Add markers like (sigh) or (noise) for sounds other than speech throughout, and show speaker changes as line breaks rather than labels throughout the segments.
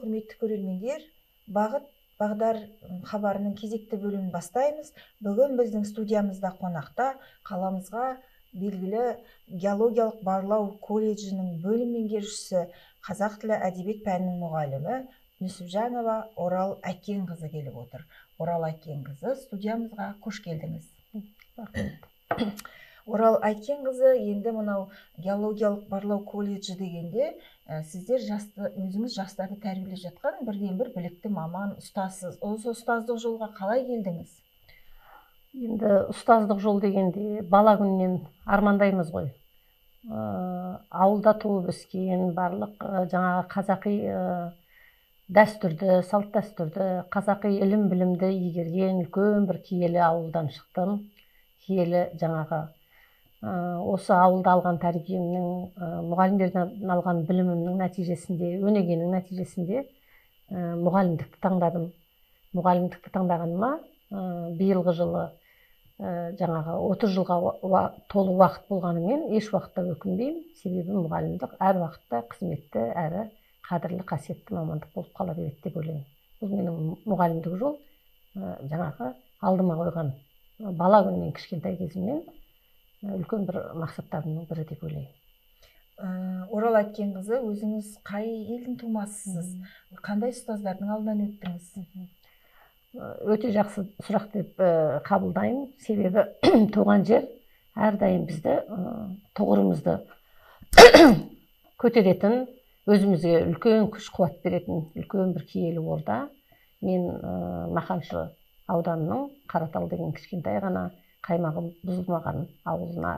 құрметті көрермендер бағыт бағдар хабарының кезекті бөлімін бастаймыз. Бүгін біздің студиямызда қонақта қаламызға белгілі геологиялық барлау колледжінің бөлім меңгерушісі қазақ тілі әдебиет пәнінің мұғалімі нүсіпжанова орал әкенқызы келіп отыр. Орал әкенқызы студиямызға қош келдіңіз. Орал әйткенқызы енді мынау геологиялық барлау колледжі дегенде ә, сіздер жасты өзіңіз жастарды тәрбиелеп жатқан бірден бір білікті маман ұстазсыз. Осы ұстаздық жолға қалай келдіңіз?
Енді ұстаздық жол дегенде бала күннен армандаймыз ғой. Ә, ауылда туып өскен барлық ә, жаңағы қазақи дәстүрді салт дәстүрді қазақи ілім білімді игерген үлкен бір киелі ауылдан шықтым. Киелі жаңағы осы ауылда алған тәрбиемнің мұғалімдерден алған білімімнің нәтижесінде өнегенің нәтижесінде мұғалімдікті таңдадым. Мұғалімдікті таңдағаныма биылғы жылы жаңағы 30 жылға толы уақыт болғанымен еш уақытта өкінбеймін. Себебі мұғалімдік әр уақытта қызметті әрі қадірлі қасиетті мамандық болып қала береді деп ойлаймын. Бұл менің мұғалімдік жол жаңағы алдыма қойған бала күннен кішкентай кезімнен үлкен бір мақсаттарымның бірі деп ойлаймын.
Ә, орал әйткенқызы өзіңіз қай елдің тумасысыз? Қандай ұстаздардың алдынан өттіңіз?
Өте жақсы сұрақ деп қабылдаймын. Себебі (clears throat) туған жер әрдайым бізді тұғырымызды (clears throat) көтеретін өзімізге үлкен күш қуат беретін үлкен бір киелі орда. Мен маханшы ауданының қаратал деген кішкентай ғана қаймағы бұзылмаған ауылына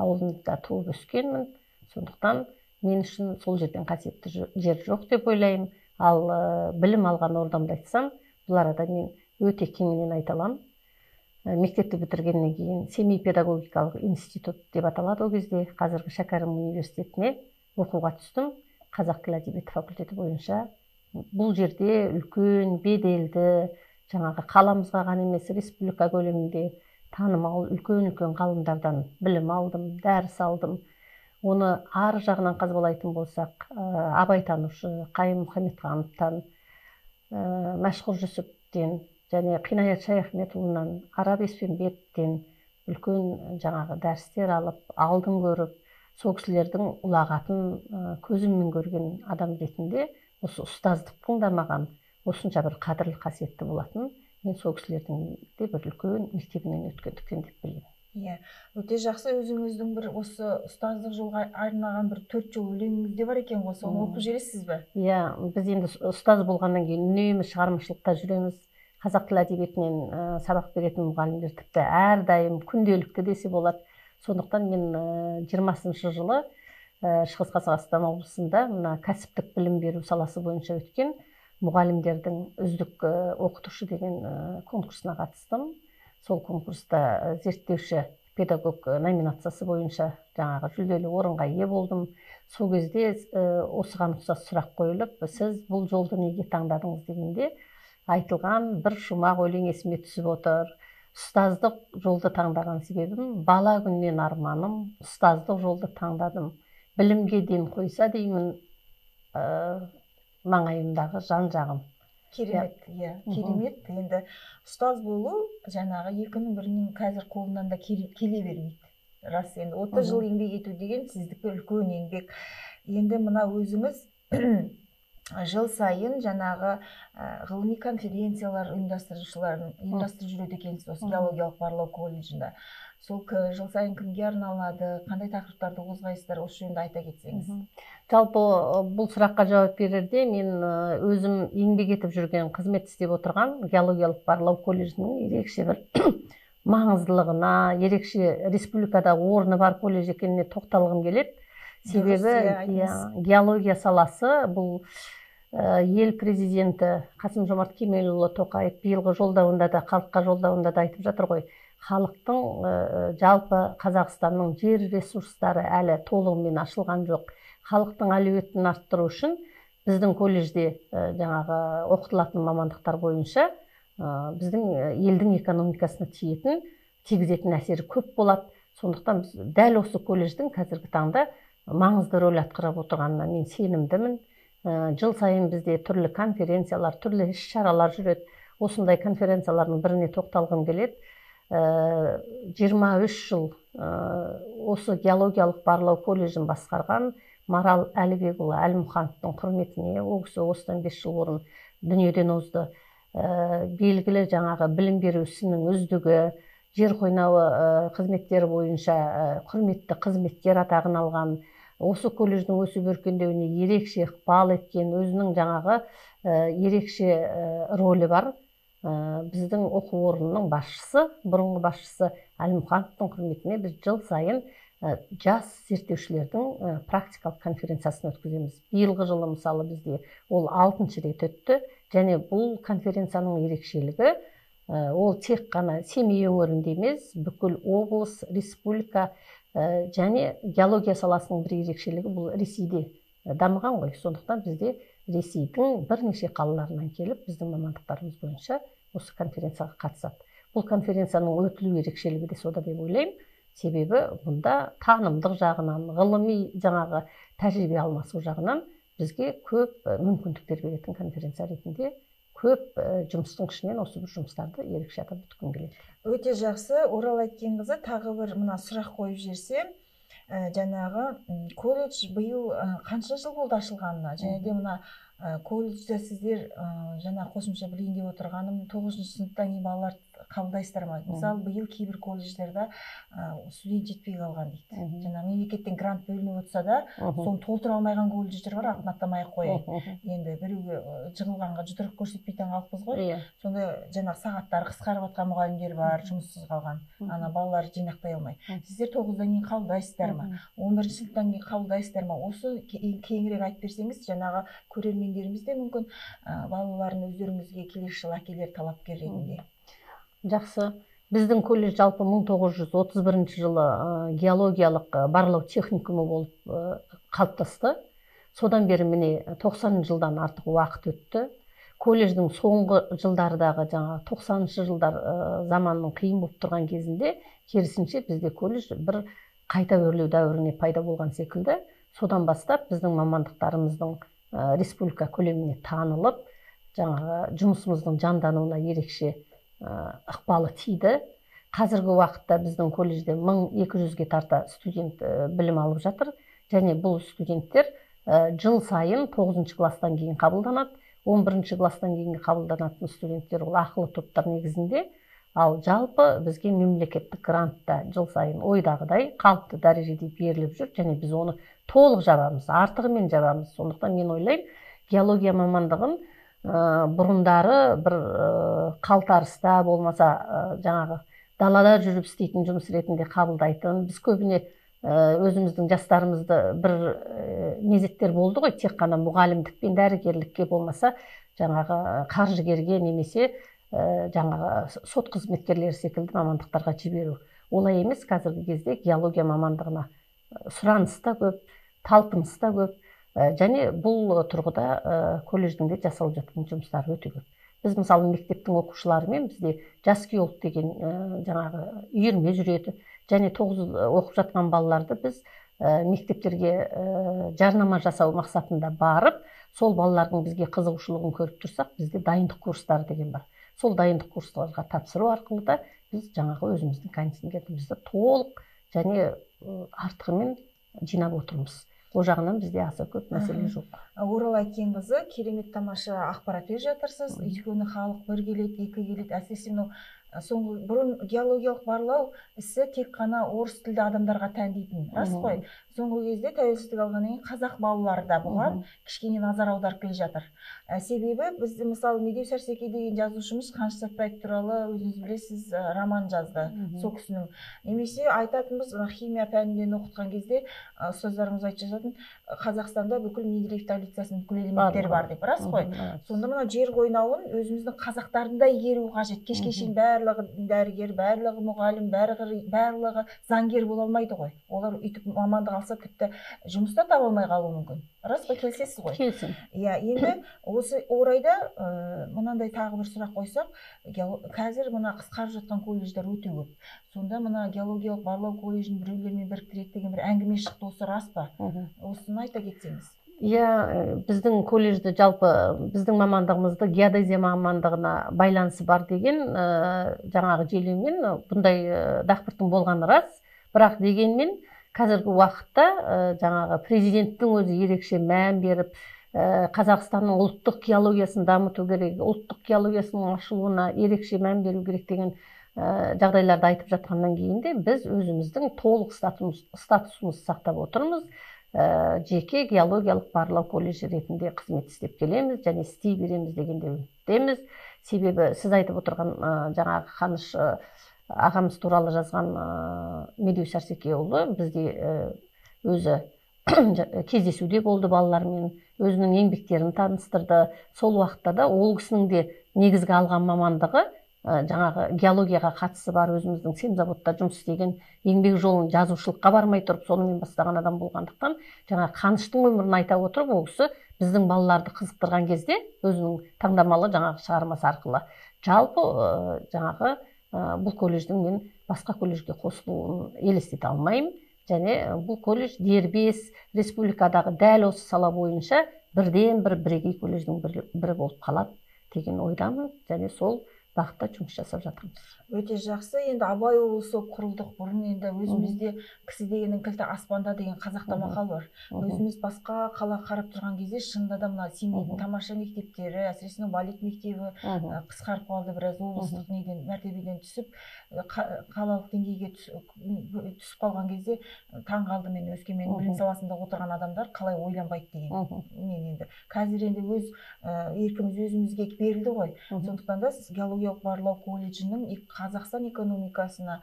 ауылында туып өскенмін. Сондықтан мен үшін сол жерден қасиетті жер жоқ деп ойлаймын. Ал ә, білім алған ордамды айтсам бұл арада мен өте кеңінен айта аламын. Ә, мектепті бітіргеннен кейін семей педагогикалық институт деп аталады ол кезде. Қазіргі шәкәрім университетіне оқуға түстім. Қазақ тілі әдебиеті факультеті бойынша. Бұл жерде үлкен беделді жаңағы қаламызға ғана емес республика көлемінде танымал үлкен үлкен ғалымдардан білім алдым дәріс алдым. Оны ар жағынан қазбалайтын болсақ ә, абайтанушы қайым мұхамедхановтан ә, мәшһүр жүсіптен және қинаят шаяхметұлынан арап еспенбетовтен үлкен жаңағы дәрістер алып алдын көріп сол кісілердің ұлағатын ә, көзіммен көрген адам ретінде осы ұстаздықтың да маған осынша бір қадірлі қасиетті болатын. Мен сол кісілердің де бір үлкен мектебінен өткендіктен деп білемін.
Иә. Өте жақсы өзіңіздің бір осы ұстаздық жолға арнаған бір төрт жол өлеңіңіз де бар екен ғой соны оқып жібересіз бе?
Иә біз енді ұстаз болғаннан кейін үнемі шығармашылықта жүреміз. Қазақ тілі әдебиетінен ә, сабақ беретін мұғалімдер тіпті әрдайым күнделікті десе болады. Сондықтан мен жиырмасыншы жылы ә, шығыс қазақстан облысында мына кәсіптік білім беру саласы бойынша өткен мұғалімдердің үздік оқытушы деген конкурсына қатыстым. Сол конкурста зерттеуші педагог номинациясы бойынша жаңағы жүлделі орынға ие болдым. Сол кезде осыған ұқсас сұрақ қойылып сіз бұл жолды неге таңдадыңыз? дегенде айтылған бір шумақ өлең есіме түсіп отыр. Ұстаздық жолды таңдаған себебім бала күннен арманым. Ұстаздық жолды таңдадым. Білімге ден қойса деймін маңайымдағы жан жағым.
Керемет иә. керемет. Енді ұстаз болу жаңағы екінің бірінің қазір қолынан да келе бермейді. Рас енді отыз жыл еңбек ету деген сіздікі үлкен еңбек. Енді мына өзіңіз (clears throat) жыл сайын жаңағы ғылыми конференциялар ұйымдастырушыларын ұйымдастырып жүреді екенсіз осы геологиялық барлау колледжінде. Сол жыл сайын кімге арналады қандай тақырыптарды қозғайсыздар осы жөнінде айта кетсеңіз.
Жалпы бұл сұраққа жауап берерде мен өзім еңбек етіп жүрген қызмет істеп отырған геологиялық барлау колледжінің ерекше бір (coughs) маңыздылығына ерекше республикада орны бар колледж екеніне тоқталғым келеді. Себебі иә геология саласы бұл ел президенті қасым жомарт кемелұлы тоқаев биылғы жолдауында да халыққа жолдауында да айтып жатыр ғой. Халықтың жалпы қазақстанның жер ресурстары әлі толығымен ашылған жоқ. Халықтың әлеуетін арттыру үшін біздің колледжде жаңағы оқытылатын мамандықтар бойынша біздің елдің экономикасына тиетін тигізетін әсері көп болады. Сондықтан біз дәл осы колледждің қазіргі таңда маңызды рөл атқарып отырғанына мен сенімдімін. Жыл сайын бізде түрлі конференциялар түрлі іс шаралар жүреді. Осындай конференциялардың біріне тоқталғым келеді. Жиырма үш жыл осы геологиялық барлау колледжін басқарған марал әлібекұлы әлмұхановтың құрметіне ол кісі осыдан бес жыл бұрын дүниеден озды. Белгілі жаңағы білім беру ісінің үздігі жер қойнауы қызметтері бойынша құрметті қызметкер атағын алған осы колледждің өсіп өркендеуіне ерекше ықпал еткен өзінің жаңағы ерекше рөлі бар. Біздің оқу орнының басшысы бұрынғы басшысы әлмұхановтың құрметіне біз жыл сайын жас зерттеушілердің практикалық конференциясын өткіземіз. Биылғы жылы мысалы бізде ол алтыншы рет өтті және бұл конференцияның ерекшелігі ол тек қана семей өңірінде емес бүкіл облыс республика және геология саласының бір ерекшелігі бұл ресейде дамыған ғой. Сондықтан бізде ресейдің бірнеше қалаларынан келіп біздің мамандықтарымыз бойынша осы конференцияға қатысады. Бұл конференцияның өтілу ерекшелігі де сода деп ойлаймын. Себебі бұнда танымдық жағынан ғылыми жаңағы тәжірибе алмасу жағынан бізге көп мүмкіндіктер беретін конференция ретінде көп жұмыстың ішінен осы бір жұмыстарды ерекше атап өткім келеді.
Өте жақсы. Орал әйткенқызы тағы бір мына сұрақ қойып жіберсем ә, жаңағы колледж биыл ә, қанша жыл болды ашылғанына? Және де мына ә, колледжде сіздер ә, жаңа қосымша білейін деп отырғаным тоғызыншы сыныптан кейін балаларды қабылдайсыздар ма? Мысалы биыл кейбір колледждерде ә, студент жетпей қалған дейді. Жаңа мемлекеттен грант бөлініп отырса да соны толтыра алмай қалған колледждер бар атын атамай ақ қояйын. Енді біреуге жығылғанға жұдырық көрсетпейтін қалыппыз ғой.
Иә.
Сонда жаңағы сағаттары қысқарып жатқан мұғалімдер бар жұмыссыз қалған. Ана балаларды жинақтай алмай. Сіздер тоғыздан кейін қабылдайсыздар ма? Он бірінші сыныптан кейін қабылдайсыздар ма? Осы кеңірек айтып берсеңіз жаңағы көрермендеріміз де мүмкін балаларын өздеріңізге келесі жылы әкелер талапкер ретінде.
Жақсы. Біздің колледж жалпы 1931 жылы геологиялық барлау техникумы болып қалыптасты. Содан бері міне 90 жылдан артық уақыт өтті. Колледждің соңғы жылдардағы жаңа 90 жылдар заманның қиын болып тұрған кезінде керісінше бізде колледж бір қайта өрлеу дәуіріне пайда болған секілді. Содан бастап біздің мамандықтарымыздың республика көлеміне танылып жаңағы жұмысымыздың жандануына ерекше ықпалы тиді. Қазіргі уақытта біздің колледжде 1200-ге тарта студент білім алып жатыр. Және бұл студенттер жыл сайын 9 класстан кейін қабылданады. 11 класстан кейін қабылданатын студенттер ол ақылы топтар негізінде. Ал жалпы бізге мемлекеттік грантта жыл сайын ойдағыдай қалыпты дәрежеде беріліп жүр. Және біз оны толық жабамыз артығымен жабамыз. Сондықтан мен ойлаймын геология мамандығын бұрындары бір қалтарыста болмаса жаңағы далада жүріп істейтін жұмыс ретінде қабылдайтын. Біз көбіне өзіміздің жастарымызды бір мезеттер болды ғой. Тек қана мұғалімдік пен дәрігерлікке болмаса жаңағы қаржыгерге немесе жаңағы сот қызметкерлері секілді мамандықтарға жіберу. Олай емес қазіргі кезде геология мамандығына сұраныс та көп талпыныс та көп. Және бұл тұрғыда колледждің де жасалып жатқан жұмыстары өте көп. Біз мысалы мектептің оқушыларымен бізде жас геолог деген жаңағы үйірме жүреді. Және тоғыз оқып жатқан балаларды біз мектептерге жарнама жасау мақсатында барып сол балалардың бізге қызығушылығын көріп тұрсақ бізде дайындық курстары деген бар. Сол дайындық курстарға тапсыру арқылы да біз жаңағы өзіміздің контингентімізді толық және артығымен жинап отырмыз. Ол жағынан бізде аса көп мәселе жоқ.
Орал әйткенқызы керемет тамаша ақпарат беріп жатырсыз. Өйткені халық бір келеді екі келеді. Әсіресе мынау соңғы бұрын геологиялық барлау ісі тек қана орыс тілді адамдарға тән дейтін рас қой? Соңғы кезде тәуелсіздік алғаннан кейін қазақ балалары да бұған кішкене назар аударып келе жатыр. Ә, себебі бізде мысалы медеу сәрсеке деген жазушымыз қаныш сәтбаев туралы өзіңіз білесіз ә, роман жазды сол кісінің. Немесе айтатынбыз химия пәнінен оқытқан кезде ә, ұстаздарымыз айтып жататын қазақстанда бүкіл менделеев таблицасының бүкіл элементтері бар. деп. Рас қой? Сонда мына жер қойнауын өзіміздің қазақтардың да игеруі қажет. Кешке шейін барлығы дәрігер барлығы мұғалім барлығы, барлығы заңгер бола алмайды ғой. Олар өйтіп мамандық алса тіпті жұмыс та таба алмай қалуы мүмкін. Рас па келісесіз ғой.
Келісемін.
Иә енді осы орайда ә, мынандай тағы бір сұрақ қойсақ қазір мына қысқарып жатқан колледждер өте көп. Сонда мына геологиялық барлау колледжін біреулермен біріктіреді деген бір әңгіме шықты осы рас па? Осыны айта кетсеңіз.
Иә біздің колледжді жалпы біздің мамандығымызды геодезия мамандығына байланысы бар деген ә, жаңағы желеумен бұндай дақпырттың болғаны рас. Бірақ дегенмен қазіргі уақытта ә, жаңағы президенттің өзі ерекше мән беріп ә, қазақстанның ұлттық геологиясын дамыту керек ұлттық геологиясының ашылуына ерекше мән беру керек деген ә, жағдайларды айтып жатқаннан кейін де біз өзіміздің толық статусымызды сақтап отырмыз. Ә, жеке геологиялық барлау колледжі ретінде қызмет істеп келеміз және істей береміз дегенде үміттеміз. Себебі сіз айтып отырған ә, жаңағы қаныш ағамыз туралы жазған ә, медеу сәрсекеұлы бізде ә, өзі (coughs) кездесуде болды балалармен өзінің еңбектерін таныстырды. Сол уақытта да ол кісінің де негізгі алған мамандығы Э, жаңағы геологияға қатысы бар өзіміздің семзаводта жұмыс істеген еңбек жолын жазушылыққа бармай тұрып сонымен бастаған адам болғандықтан жаңа қаныштың өмірін айта отырып ол кісі біздің балаларды қызықтырған кезде өзінің таңдамалы жаңағы шығармасы арқылы. Жалпы ә, жаңағы Э, бул колледждин мен башка колледжге кошулуун элестете алмайм. Және э, бул колледж дербес республикадагы дәл осы сала боюнча бирден бир бірегей колледждин бири болуп калат деген ойдамын. Және сол багытта жумуш жасап жатырмыз.
Өте жақсы. Енді абай облысы құрылдық бұрын енді өзімізде кісі дегеннің кілті аспанда деген қазақта мақал бар. Өзіміз басқа қала қарап тұрған кезде шынында да мына семейдің тамаша мектептері әсіресе балет мектебі қысқарып қалды біраз облыстық неден мәртебеден түсіп қалалық деңгейге түсіп қалған кезде таң қалдым мен өскемен білім саласында отырған адамдар қалай ойланбайды деген. Мен енді қазір енді өз еркіміз өзімізге берілді ғой. Сондықтан да геологиялық барлау колледжінің қазақстан экономикасына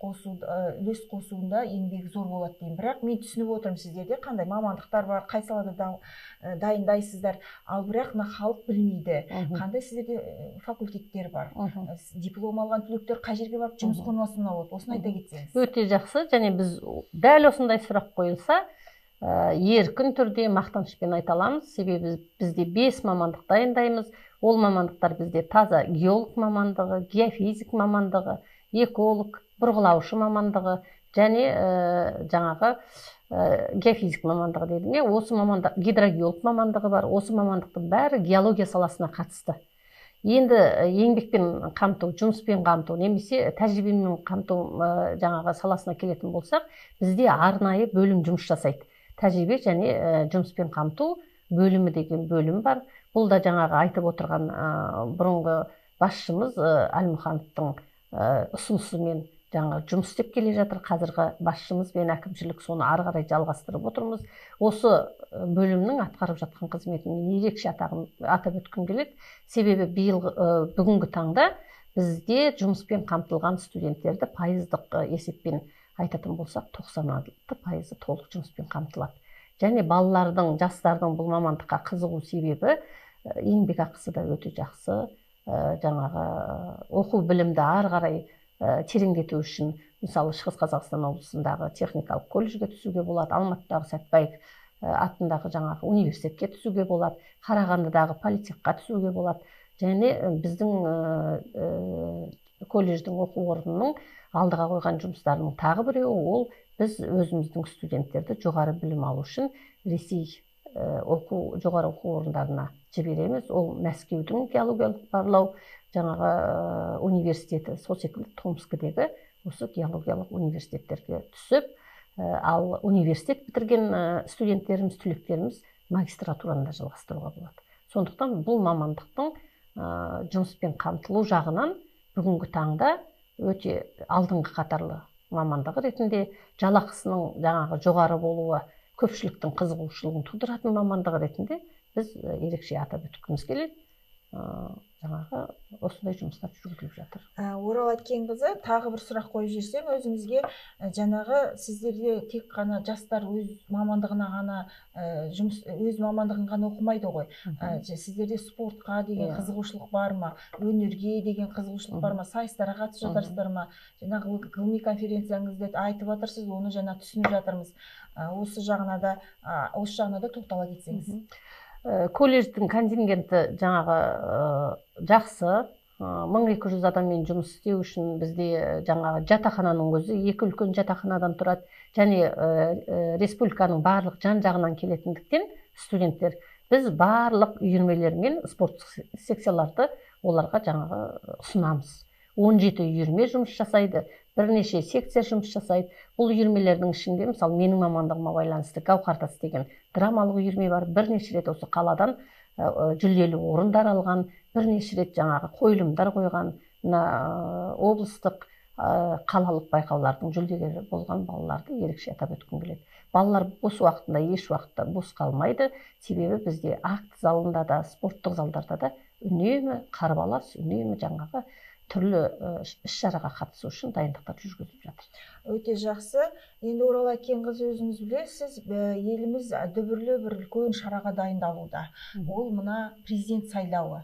қосу үлес қосуында еңбегі зор болады деймін. Бірақ мен түсініп отырмын сіздерде қандай мамандықтар бар қай салада дайындайсыздар ал бірақ мына халық білмейді. Қандай сіздерде факультеттер бар? Диплом алған түлектер қай жерге барып жұмыс қылмасын болады осыны айта кетсеңіз.
Өте жақсы. Және біз дәл осындай сұрақ қойылса ә, еркін түрде мақтанышпен айта аламыз. Себебі бізде бес мамандық дайындаймыз ол мамандықтар бізде таза геолог мамандығы геофизик мамандығы эколог бұрғылаушы мамандығы және ә, жаңағы ә, геофизик мамандығы дедім иә. Осы мамандық гидрогеолог мамандығы бар. Осы мамандықтың бәрі геология саласына қатысты. Енді еңбекпен қамту жұмыспен қамту немесе тәжірибемен қамту ә, жаңағы саласына келетін болсақ бізде арнайы бөлім жұмыс жасайды. Тәжірибе және жұмыспен қамту бөлімі деген бөлім бар. Бұл да жаңағы айтып отырған ә, бұрынғы басшымыз ә, әлмұхановтың ә, ұсынысымен жаңағы жұмыс істеп келе жатыр. Қазіргі басшымыз бен әкімшілік соны ары қарай жалғастырып отырмыз. Осы бөлімнің атқарып жатқан қызметін ерекше атағын атап өткім келеді. Себебі биыл бүгінгі таңда бізде жұмыспен қамтылған студенттерді пайыздық есеппен айтатын болсақ 96 пайызы толық жұмыспен қамтылады. Және балалардың жастардың бұл мамандыққа қызығу себебі еңбекақысы да өте жақсы. Ә, жаңағы оқу білімді ары қарай тереңдету үшін мысалы шығыс қазақстан облысындағы техникалық колледжге түсуге болады алматыдағы сәтбаев атындағы жаңағы университетке түсуге болады қарағандыдағы политехқа түсуге болады. Және біздің колледждің оқу орнының алдыға қойған жұмыстарының тағы біреуі ол біз өзіміздің студенттерді жоғары білім алу үшін ресей оқу жоғары оқу орындарына жібереміз. Ол мәскеудің геологиялық барлау жаңағы университеті сол секілді томскідегі осы геологиялық университеттерге түсіп ал университет бітірген студенттеріміз түлектеріміз магистратураны да жалғастыруға болады. Сондықтан бұл мамандықтың жұмыспен қамтылу жағынан бүгінгі таңда өте алдыңғы қатарлы мамандығы ретінде жалақысының жаңағы жоғары болуы көпшіліктің қызығушылығын тудыратын мамандық ретінде біз ерекше атап өткіміз келеді. Жаңағы осындай жұмыстар жүргізіліп жатыр.
Ә, орал әткенқызы тағы бір сұрақ қойып жіберсем өзіңізге ә, жаңағы сіздерде тек қана жастар өз мамандығына ғана ә, жұмыс өз мамандығын ғана оқымайды ғой. Ә, сіздерде спортқа деген. Иә. қызығушылық бар ма? Өнерге деген қызығушылық бар ма? Сайыстарға қатысып жатырсыздар ма? Жаңағы ғылыми конференцияңызды айтып жатырсыз оны жаңа түсініп жатырмыз. Осы жағына да осы жағына да тоқтала кетсеңіз.
Э, колледждің контингенті жаңағы ә, жақсы. Мың екі жүз адаммен жұмыс істеу үшін бізде жаңағы жатақхананың өзі екі үлкен жатақханадан тұрады. Және ә, республиканың барлық жан жағынан келетіндіктен студенттер біз барлық үйірмелер мен спорттық секцияларды оларға жаңағы ұсынамыз. 17 үйірме жұмыс жасайды бірнеше секция жұмыс жасайды. Бұл үйірмелердің ішінде мысалы менің мамандығыма байланысты гаухартас деген драмалық үйірме бар. Бірнеше рет осы қаладан жүлделі орындар алған бірнеше рет жаңағы қойылымдар қойған мына облыстық қалалық байқаулардың жүлдегері болған балаларды ерекше атап өткім келеді. Балалар бос уақытында еш уақытта бос қалмайды. Себебі бізде акт залында да спорттық залдарда да үнемі қарбалас үнемі жаңағы түрлі іс шараға қатысу үшін дайындықтар жүргізіп жатыр.
Өте жақсы. Енді орал әкенқызы өзіңіз білесіз еліміз дүбірлі бір үлкен шараға дайындалуда. Ол мына президент сайлауы.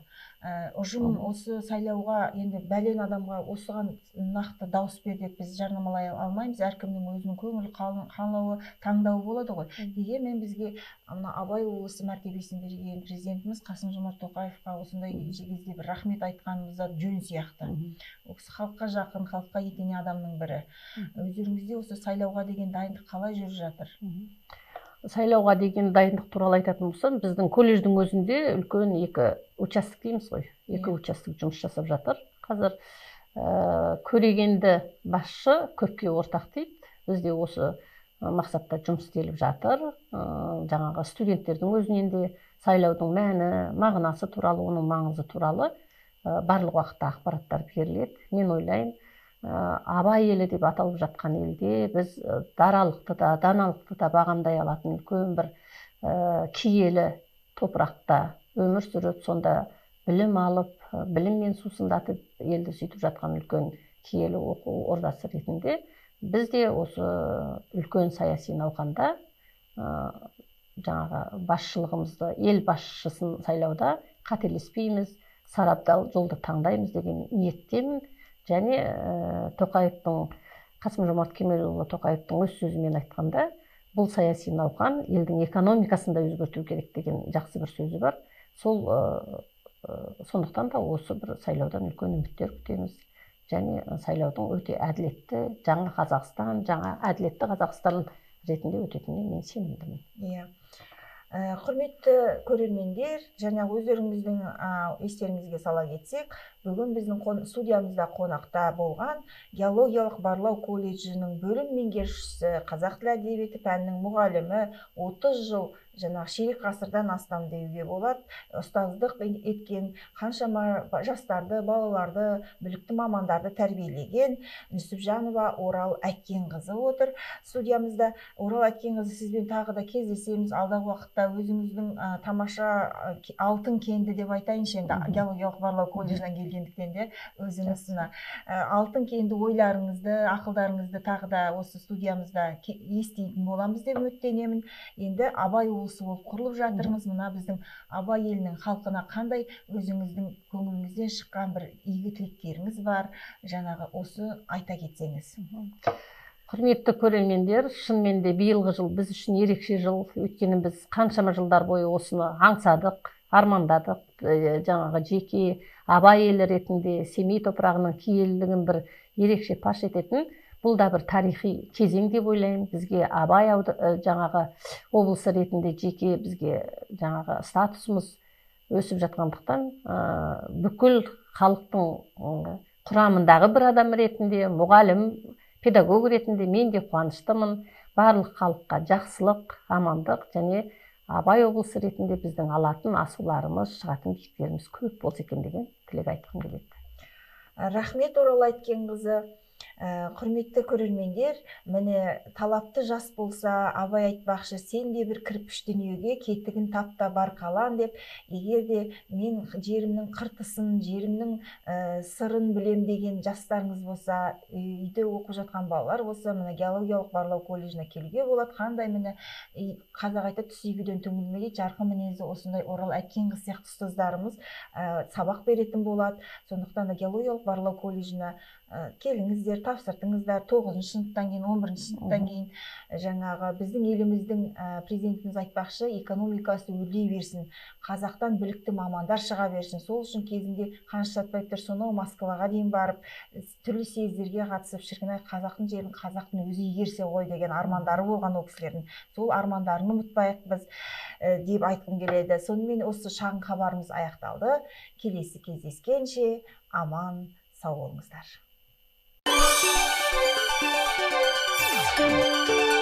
Ұжым осы сайлауға енді бәлен адамға осыған нақты дауыс бер деп біз жарнамалай алмаймыз. Әркімнің өзінің көңіл қалауы таңдауы болады ғой. Дегенмен бізге мына абай облысы мәртебесін берген президентіміз қасым жомарт тоқаевқа осындай кезде бір рахмет айтқанымыз да жөн сияқты. Ол кісі халыққа жақын халыққа етене адамның бірі. Өздеріңізде осы сайлауға деген дайындық қалай жүріп жатыр?
Сайлауға деген дайындық туралы айтатын болсам біздің колледждің өзінде үлкен екі участок дейміз ғой. Екі участок жұмыс жасап жатыр. Қазір ә, көрегенді басшы көпке ортақ дейді. Бізде осы мақсатта жұмыс істеліп жатыр. Ә, жаңағы студенттердің өзінен де сайлаудың мәні мағынасы туралы оның маңызы туралы ә, барлық уақытта ақпараттар беріледі. Мен ойлаймын абай елі деп аталып жатқан елде біз даралықты да даналықты да бағамдай алатын үлкен бір ә, киелі топырақта өмір сүріп сонда білім алып біліммен сусындатып елді сөйтіп жатқан үлкен киелі оқу ордасы ретінде біз де осы үлкен саяси науқанда ә, жаңағы басшылығымызды ел басшысын сайлауда қателеспейміз сарабдал жолды таңдаймыз деген ниеттемін. Және ә, тоқаевтың қасым жомарт кемелұлы тоқаевтың өз сөзімен айтқанда бұл саяси науқан елдің экономикасын да өзгерту керек деген жақсы бір сөзі бар. Сол ә, сондықтан да осы бір сайлаудан үлкен үміттер күтеміз. Және сайлаудың өте әділетті жаңа қазақстан жаңа әділетті қазақстан ретінде өтетініне мен сенімдімін.
Иә. Құрметті көрермендер жаңа өздеріңіздің естеріңізге сала кетсек бүгін біздің қон, студиямызда қонақта болған геологиялық барлау колледжінің бөлім меңгерушісі қазақ тілі әдебиеті пәнінің мұғалімі 30 жыл жаңағы ширек ғасырдан астам деуге болады. Ұстаздық еткен қаншама жастарды балаларды білікті мамандарды тәрбиелеген нүсіпжанова орал әткенқызы отыр студиямызда. Орал әткенқызы сізбен тағы да кездесеміз. Алдағы уақытта өзіңіздің ә, тамаша алтын кенді деп айтайыншы енді геологиялық барлау колледжінен келгендіктен де өзіңіз мына ә, алтын кенді ойларыңызды ақылдарыңызды тағы да осы студиямызда еститін боламыз деп үміттенемін. Енді абай болып құрылып жатырмыз. Мына біздің абай елінің халқына қандай өзіңіздің көңіліңізден шыққан бір игі тілектеріңіз бар? Жаңағы осы айта кетсеңіз.
Құрметті көрермендер шынымен де биылғы жыл біз үшін ерекше жыл. Өйткені біз қаншама жылдар бойы осыны аңсадық армандадық. Жаңағы жеке абай елі ретінде семей топырағының киелілігін бір ерекше паш ететін бұл да бір тарихи кезең деп ойлаймын. Бізге абай жаңағы облысы ретінде жеке бізге жаңағы статусымыз өсіп жатқандықтан ә, бүкіл халықтың құрамындағы бір адам ретінде мұғалім педагог ретінде мен де қуаныштымын. Барлық халыққа жақсылық амандық және абай облысы ретінде біздің алатын асуларымыз шығатын биіктеріміз көп болса екен деген тілек айтқым келеді.
Рахмет орал қызы ә, құрметті көрермендер міне талапты жас болса абай айтпақшы сен де бір кірпіш дүниеге кетігін тап та бар қалан деп егер де мен жерімнің қыртысын жерімнің ә, сырын білем деген жастарыңыз болса үйде оқып жатқан балалар болса міне геологиялық барлау колледжіне келуге болады. Қандай міне қазақ айтады түс игіден түңілме жарқын мінезді осындай орал қыз сияқты ұстаздарымыз ә, сабақ беретін болады. Сондықтан да геологиялық барлау колледжіне ә, келіңіздер тапсырдыңыздар. Тоғызыншы сыныптан кейін он бірінші сыныптан кейін жаңағы біздің еліміздің ә, президентіміз айтпақшы экономикасы өрлей берсін қазақтан білікті мамандар шыға берсін. Сол үшін кезінде қаныш сәтбаевтар сонау москваға дейін барып түрлі съездерге қатысып шіркін ай қазақтың жерін қазақтың өзі игерсе ғой деген армандары болған ол кісілердің. Сол армандарын ұмытпайық біз ә, деп айтқым келеді. Сонымен осы шағын хабарымыз аяқталды. Келесі кездескенше аман сау болыңыздар. Thank you.